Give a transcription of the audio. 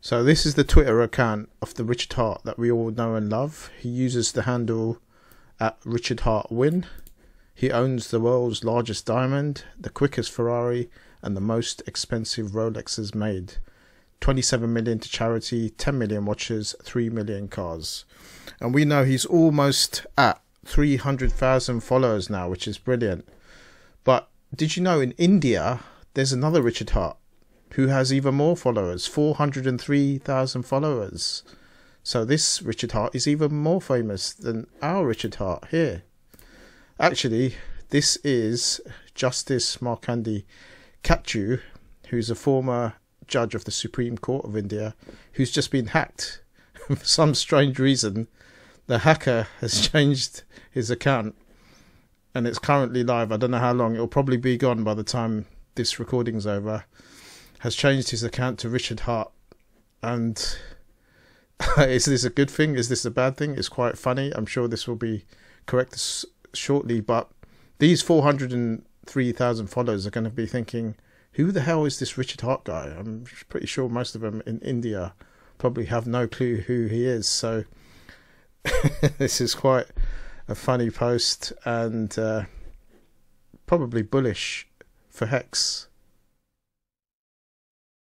So this is the Twitter account of the Richard Heart that we all know and love. He uses the handle at Richard Heart Win. He owns the world's largest diamond, the quickest Ferrari, and the most expensive Rolexes made. 27 million to charity, 10 million watches, 3 million cars. And we know he's almost at 300,000 followers now, which is brilliant. But did you know in India there's another Richard Heart who has even more followers 403,000 followers. So this Richard Heart is even more famous than our Richard Heart here. Actually, this is Justice Markandey Katju, who's a former judge of the Supreme Court of India, who's just been hacked. For some strange reason, the hacker has changed his account and it's currently live. I don't know how long. It'll probably be gone by the time this recording's over. Has changed his account to Richard Heart, And is this a good thing? Is this a bad thing? It's quite funny. I'm sure this will be correct shortly. But these 403,000 followers are going to be thinking, who the hell is this Richard Heart guy? I'm pretty sure most of them in India probably have no clue who he is. So this is quite a funny post and uh, probably bullish for Hex.